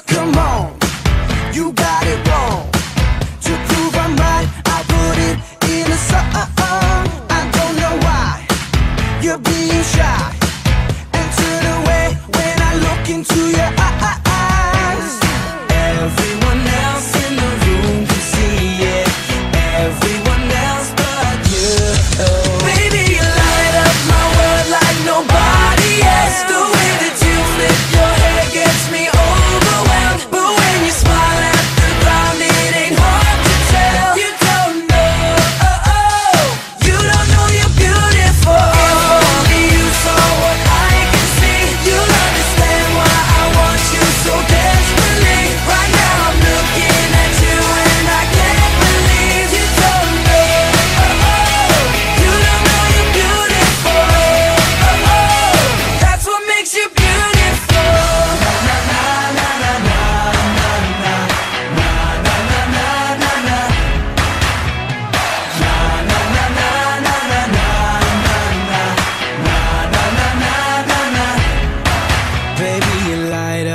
Come on, you got it wrong. To prove I'm right, I put it in. I don't know why you're being shy and turn away when I look into your eyes.